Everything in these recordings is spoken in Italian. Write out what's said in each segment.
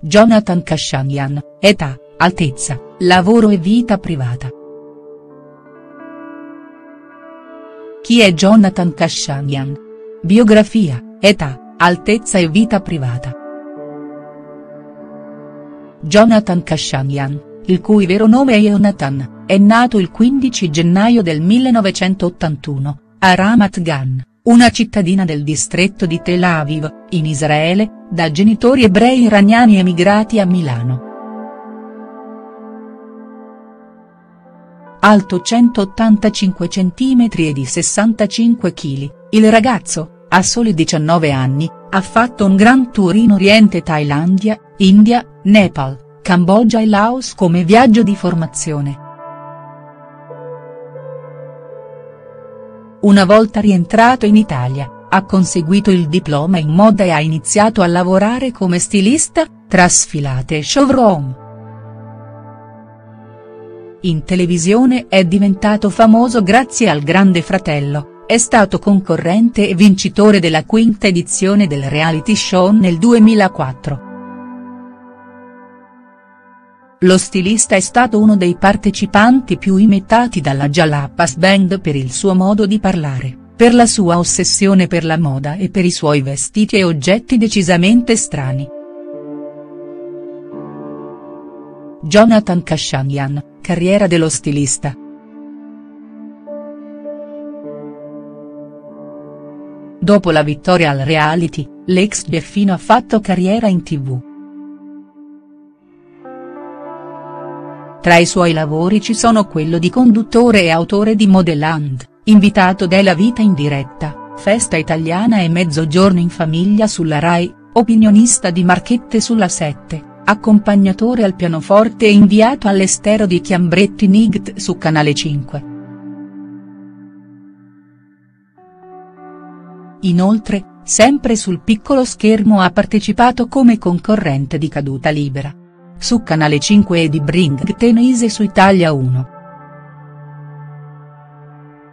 Jonathan Kashanian, età, altezza, lavoro e vita privata. Chi è Jonathan Kashanian? Biografia, età, altezza e vita privata. Jonathan Kashanian, il cui vero nome è Jonathan, è nato il 15 gennaio del 1981, a Ramat Gan, una cittadina del distretto di Tel Aviv, in Israele, da genitori ebrei iraniani emigrati a Milano. Alto 185 cm e di 65 kg, il ragazzo, a soli 19 anni, ha fatto un gran tour in Oriente Thailandia, India, Nepal, Cambogia e Laos come viaggio di formazione. Una volta rientrato in Italia, ha conseguito il diploma in moda e ha iniziato a lavorare come stilista, tra sfilate e showroom. In televisione è diventato famoso grazie al Grande Fratello, è stato concorrente e vincitore della quinta edizione del reality show nel 2004. Lo stilista è stato uno dei partecipanti più imitati dalla Jalapas Band per il suo modo di parlare, per la sua ossessione per la moda e per i suoi vestiti e oggetti decisamente strani. Jonathan Kashanian, carriera dello stilista. Dopo la vittoria al reality, l'ex Jeffino ha fatto carriera in tv. Tra i suoi lavori ci sono quello di conduttore e autore di Modeland, invitato della vita in diretta, Festa italiana e Mezzogiorno in famiglia sulla Rai, opinionista di Marchette sulla 7, accompagnatore al pianoforte e inviato all'estero di Chiambretti Nigt su Canale 5. Inoltre, sempre sul piccolo schermo ha partecipato come concorrente di Caduta Libera su Canale 5 e di Bring Tenise su Italia 1.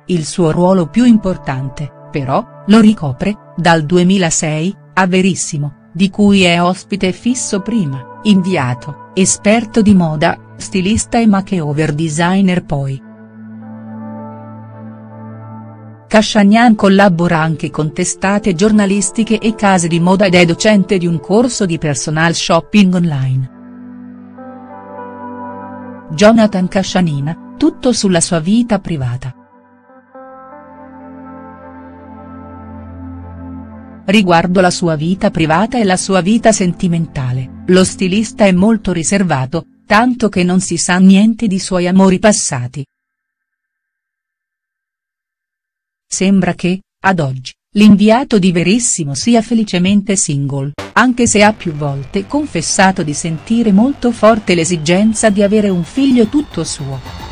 Il suo ruolo più importante, però, lo ricopre, dal 2006, a Verissimo, di cui è ospite fisso prima, inviato, esperto di moda, stilista e makeover designer poi. Kashanian collabora anche con testate giornalistiche e case di moda ed è docente di un corso di personal shopping online. Jonathan Cascianina, tutto sulla sua vita privata. Riguardo la sua vita privata e la sua vita sentimentale, lo stilista è molto riservato, tanto che non si sa niente di suoi amori passati. Sembra che, ad oggi, l'inviato di Verissimo sia felicemente single anche se ha più volte confessato di sentire molto forte l'esigenza di avere un figlio tutto suo.